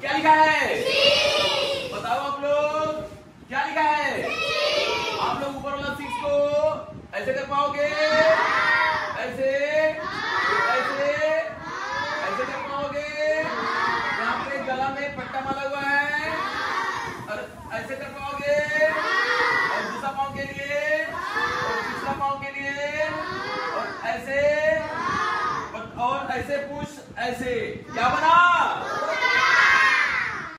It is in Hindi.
क्या लिखा है? बताओ आप लोग। क्या लिखा है? आप लोग ऊपर वाला सिक्स को ऐसे कर पाओगे? हाँ. ऐसे? ऐसे? हाँ. ऐसे कर पाओगे? हाँ. यहाँ पे गला में पट्टा मारा हुआ है। और ऐसे कर पाओगे? और दूसरा पाँव के लिए? और तीसरा पाँव के लिए? और ऐसे? और ऐसे पुश ऐसे। क्या बना?